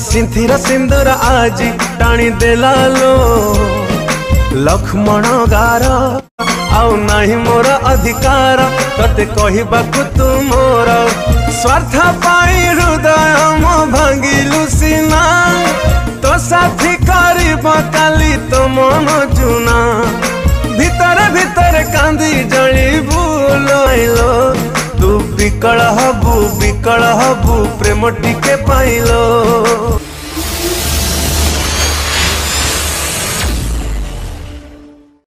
ସିନ୍ଥିର ସିନ୍ଦୁର ଆଜି ଟାଣି ଦେଲାଲୋ ଲକ୍ଷ୍ମଣ ଗାର ଆଉ ନାହିଁ ମୋର ଅଧିକାର ତତେ କହିବାକୁ ତୁ ମୋର ସ୍ୱାର୍ଥ ପାଇଁ ହୃଦୟ ମୋ ଭାଙ୍ଗିଲୁ ସିନା ତୋ ସାଥୀ କରିବ କାଲି ତୋ ମନ ଚୁନା ଭିତରେ ଭିତରେ କାନ୍ଦି ଜଳିବୁ ଲଇଲ ତୁ ବିକଳ ହବୁ ବିକଳ ହବୁ ପ୍ରେମ ଟିକେ ପାଇଲ